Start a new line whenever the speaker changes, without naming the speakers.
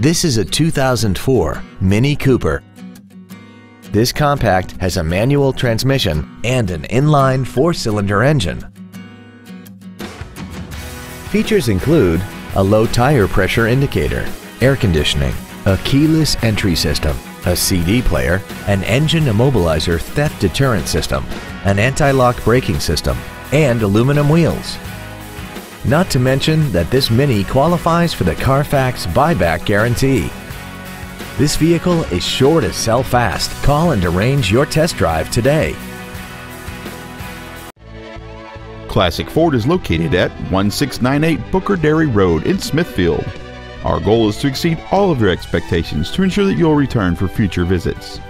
This is a 2004 Mini Cooper. This compact has a manual transmission and an inline four-cylinder engine. Features include a low tire pressure indicator, air conditioning, a keyless entry system, a CD player, an engine immobilizer theft deterrent system, an anti-lock braking system, and aluminum wheels. Not to mention that this Mini qualifies for the Carfax buyback guarantee. This vehicle is sure to sell fast. Call and arrange your test drive today.
Classic Ford is located at 1698 Booker Dairy Road in Smithfield. Our goal is to exceed all of your expectations to ensure that you'll return for future visits.